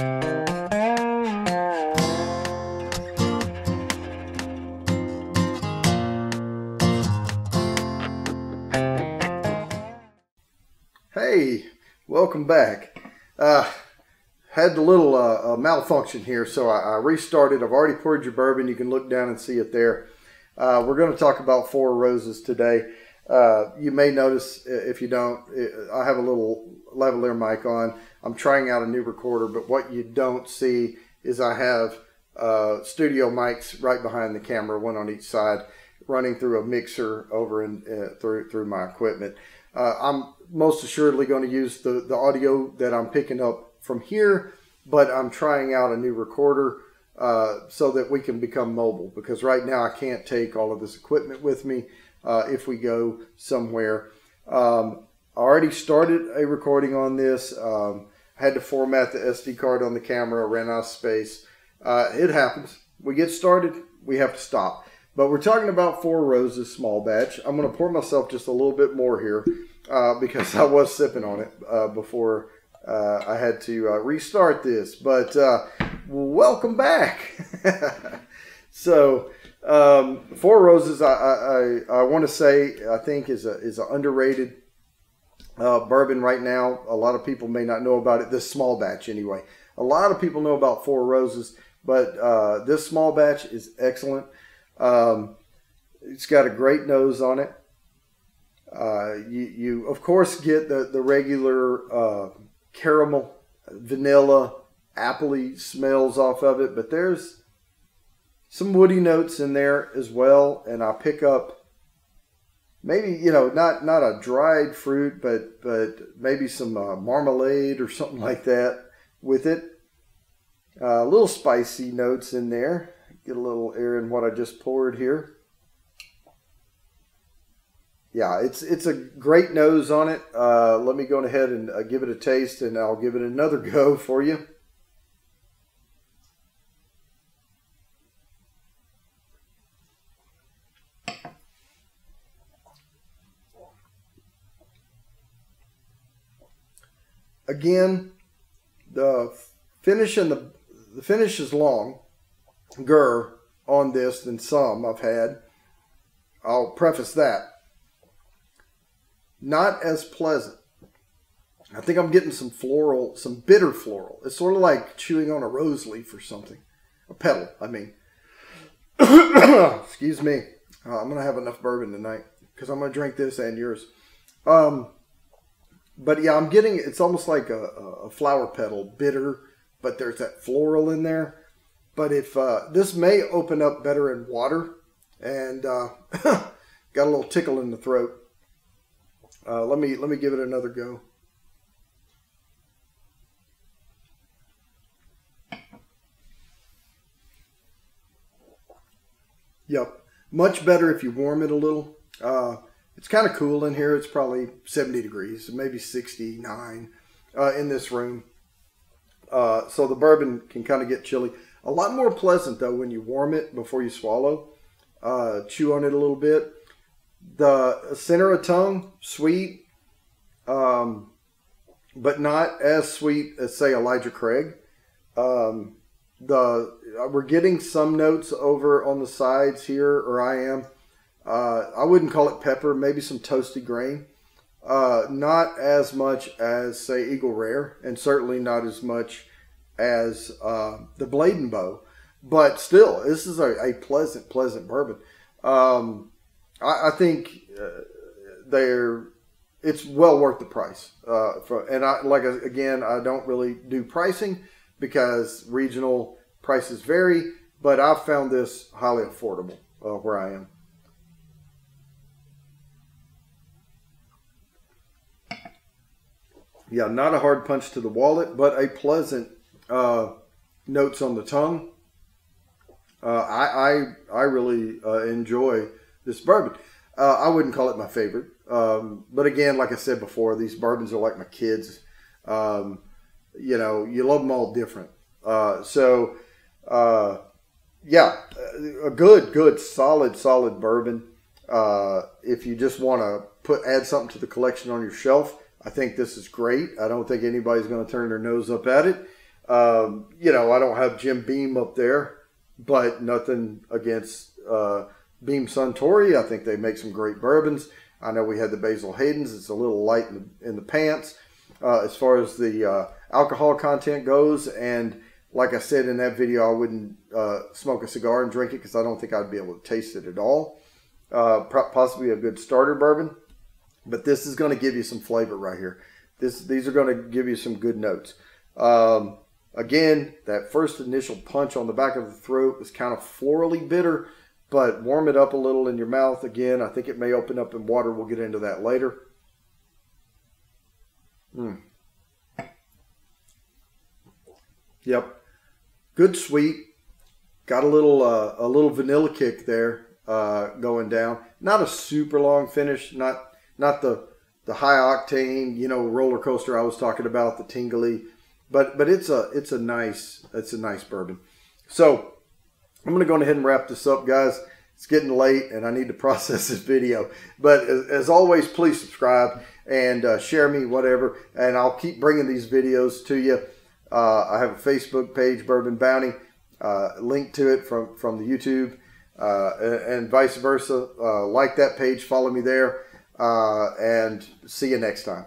Hey, welcome back. Uh, had the little uh, uh, malfunction here, so I, I, restarted. I've already poured your bourbon. You can look down and see it there. Uh, we're going to talk about Four Roses today. Uh, you may notice, if you don't, I have a little lavalier mic on. I'm trying out a new recorder, but what you don't see is I have uh, studio mics right behind the camera, one on each side, running through a mixer over in, through through my equipment. I'm most assuredly going to use the, the audio that I'm picking up from here, but I'm trying out a new recorder uh, so that we can become mobile because right now I can't take all of this equipment with me uh, if we go somewhere. Um, I already started a recording on this. Um, had to format the SD card on the camera, ran out of space. Uh, it happens. We get started, we have to stop. But we're talking about Four Roses small batch. I'm going to pour myself just a little bit more here uh, because I was sipping on it uh, before uh, I had to uh, restart this. But uh, welcome back. so, um, Four Roses, I, I, I want to say, I think is a is an underrated uh, bourbon right now. A lot of people may not know about it. This small batch, anyway. A lot of people know about Four Roses, but this small batch is excellent. Um, it's got a great nose on it. Uh, you, you, of course, get the, the regular uh, caramel, vanilla, appley smells off of it, but there's some woody notes in there as well. And I pick up maybe, you know, not, not a dried fruit, but, but maybe some uh, marmalade or something like that with it. Uh, a little spicy notes in there. Get a little air in what I just poured here yeah, it's it's a great nose on it. Uh, let me go ahead and uh, give it a taste, and I'll give it another go for you. Again, the finish and the the finish is long, gur on this than some I've had. I'll preface that not as pleasant. I think I'm getting some floral, some bitter floral. It's sort of like chewing on a rose leaf or something. A petal, I mean. Excuse me. Uh, I'm going to have enough bourbon tonight because I'm going to drink this and yours. Um, but yeah, I'm getting, it's almost like a, a, flower petal, bitter, but there's that floral in there. But if uh, this may open up better in water and uh, got a little tickle in the throat. Uh, let me let me give it another go. Yep, much better if you warm it a little. It's kind of cool in here. It's probably 70 degrees, maybe 69 uh, in this room. Uh, so the bourbon can kind of get chilly. A lot more pleasant though when you warm it before you swallow. Uh, chew on it a little bit. The center of tongue, sweet, um, but not as sweet as say Elijah Craig. Um, the uh, we're getting some notes over on the sides here, or I am. Uh, I wouldn't call it pepper, maybe some toasted grain. Uh, not as much as say Eagle Rare, and certainly not as much as uh, the Blade and Bow. But still, this is a, a pleasant, pleasant bourbon. Um, I, I, think uh, they're it's well worth the price. Uh, for, and I like again, I don't really do pricing because regional prices vary, but I've found this highly affordable uh, where I am. Yeah, not a hard punch to the wallet, but a pleasant uh, notes on the tongue. Uh, I, I I really uh, enjoy this bourbon. Uh, I wouldn't call it my favorite. Um, but again, like I said before, these bourbons are like my kids. Um, you know, you love them all different. Uh, so, uh, yeah, a good, good, solid, solid bourbon. If you just want to put add something to the collection on your shelf, I think this is great. I don't think anybody's going to turn their nose up at it. Um, you know, I don't have Jim Beam up there, but nothing against uh, Beam Suntory. I think they make some great bourbons. I know we had the Basil Hayden's. It's a little light in the, in the pants uh, as far as the uh, alcohol content goes. And like I said in that video, I wouldn't uh, smoke a cigar and drink it because I don't think I'd be able to taste it at all. Uh, possibly a good starter bourbon, but this is going to give you some flavor right here. This, these are going to give you some good notes. Um, again, that first initial punch on the back of the throat is kind of florally bitter, but warm it up a little in your mouth. Again, I think it may open up in water. We'll get into that later. Mm. Yep. Good sweet. Got a little uh, a little vanilla kick there uh, going down. Not a super long finish. Not not the the high octane you know roller coaster I was talking about. The tingly, but but it's a it's a nice it's a nice bourbon. So I'm to go ahead and wrap this up, guys. It's getting late and I need to process this video. But as, as always, please subscribe and uh, share me, whatever. And I'll keep bringing these videos to you. Uh, I have a Facebook page, Bourbon Bounty, uh, link to it from, from the YouTube uh, and, and, vice versa. Uh, like that page, follow me there, uh, and see you next time.